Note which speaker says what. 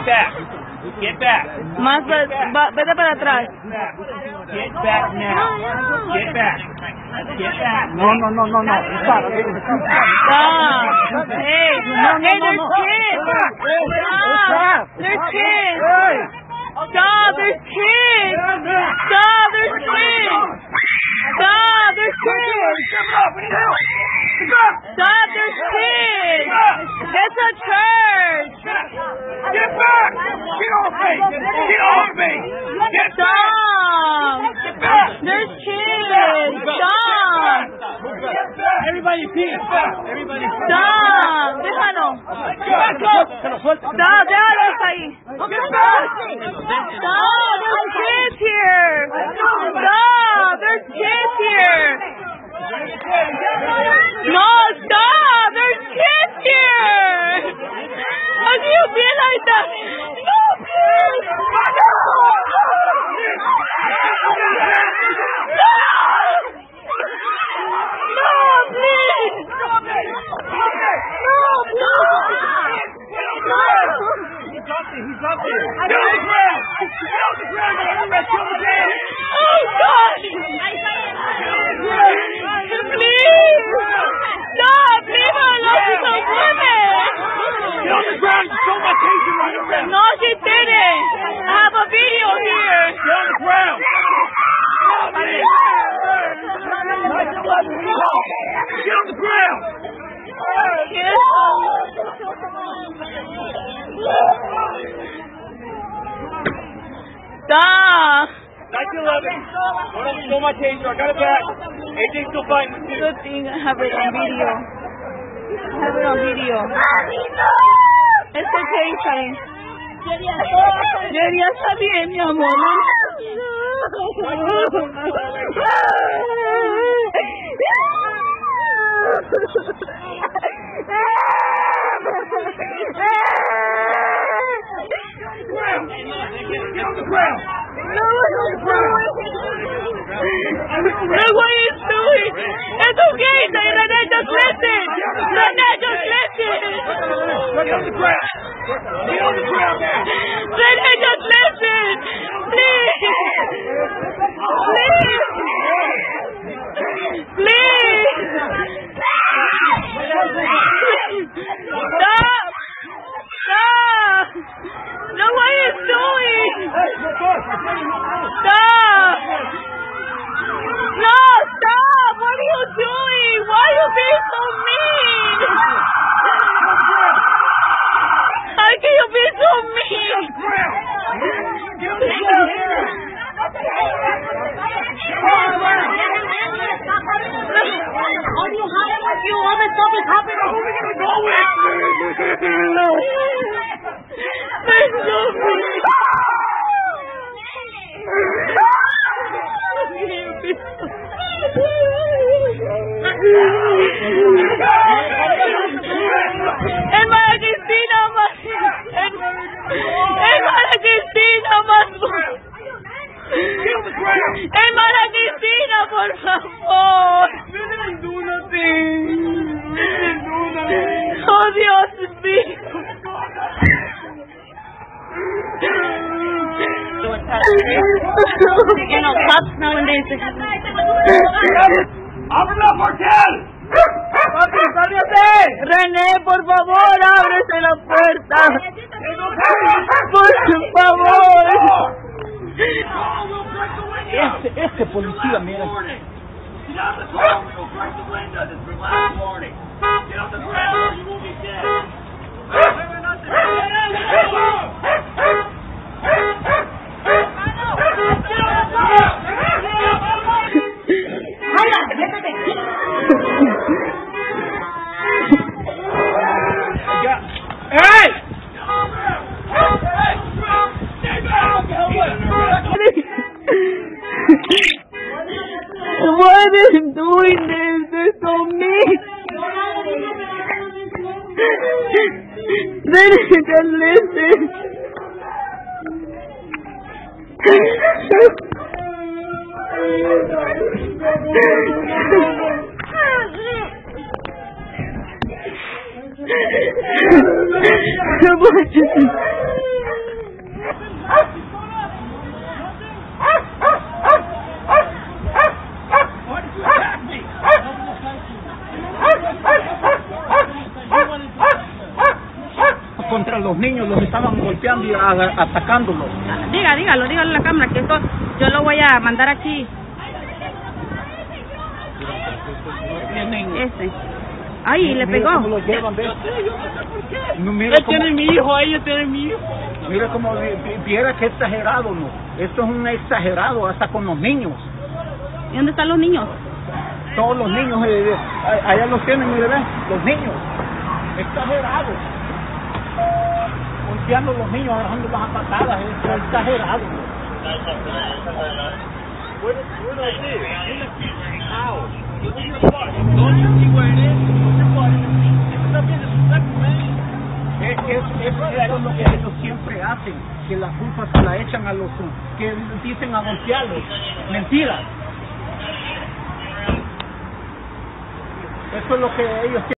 Speaker 1: Get back. Get back.
Speaker 2: Más, va- va- vete para atrás.
Speaker 1: Get back now. Get back. Get back.
Speaker 3: No, no, no, no, no. Stop.
Speaker 2: Stop. Hey,
Speaker 3: No, no,
Speaker 2: hey,
Speaker 3: no,
Speaker 2: there's
Speaker 3: no.
Speaker 2: kids.
Speaker 3: Stop.
Speaker 2: Stop. There's kids. Stop, there's kids. Stop, there's kids. Stop, there's kids. Stop, there's kids. It's a church.
Speaker 1: Get back. Get off me. Get off me. Get
Speaker 2: Stop. There's kids. Stop.
Speaker 1: Everybody peace. Everybody
Speaker 2: Stop. Déjalo. Stop, déjalos ahí. Stop, there's kids here. Stop, there's kids here. No, stop, there's kids here. How do you be like that? Stop, please. No, please. No, Oh, God. Please. Stop. Leave her alone. She's a woman.
Speaker 1: Get on the ground. You stole my taser right around.
Speaker 2: No, she didn't. I have a video here.
Speaker 1: Get on the ground. Get on the ground.
Speaker 2: Stop.
Speaker 1: 1911. One of them stole my taser. I got it back. AJ's still fighting you.
Speaker 2: Good thing I have it on video. I have it on video. It's okay, Shane. Ya está bien, mi amor.
Speaker 1: Get on the ground.
Speaker 2: Look what he's doing. It's okay, Shane. Renee, just listen. Renee, just listen.
Speaker 1: Get on the ground. Get on the ground now.
Speaker 2: Renee, just listen. Please. Please. Please. Stop. Stop. Look what he's doing. Stop. No, stop. What are you doing? Why are you being so mean? How can you be so mean?
Speaker 4: You all this stuff is happening.
Speaker 2: There's no Dios mío.
Speaker 1: ¡Ábrela, Martel!
Speaker 2: René, por favor, ábrese la puerta. Por favor.
Speaker 3: Este, este policía, mira.
Speaker 1: Get on the ground. We'll break the window. This is last warning. Get on the ground or you will be dead.
Speaker 2: What so mean. Need to listen. Is
Speaker 3: los estaban golpeando y a- atacándolos.
Speaker 4: Diga, dígalo, dígalo a la cámara, que esto yo lo voy a mandar aquí, este. Ay, le
Speaker 3: cómo
Speaker 4: pegó.
Speaker 3: los llevan, ¿ves? No, Mira
Speaker 1: Él
Speaker 3: cómo,
Speaker 1: tiene mi hijo, ella tiene mi hijo.
Speaker 3: mira cómo vi- vi- viera que exagerado, ¿no? Esto es un exagerado hasta con los niños.
Speaker 4: ¿Y dónde están los niños?
Speaker 3: Todos los niños, eh, eh, allá los tienen, mire, ¿ves? Los niños. Exagerados. Golpeando a los niños, patadas, es exagerado.
Speaker 1: What, what do I do? In the house. Look at your butt. Don't you see where it is? Your butt. Stop being disrespectful, man.
Speaker 3: Es, es, es, eso es lo que ellos siempre hacen, que la culpa se la echan a los que dicen a golpearlos. Mentiras. Eso es lo que ellos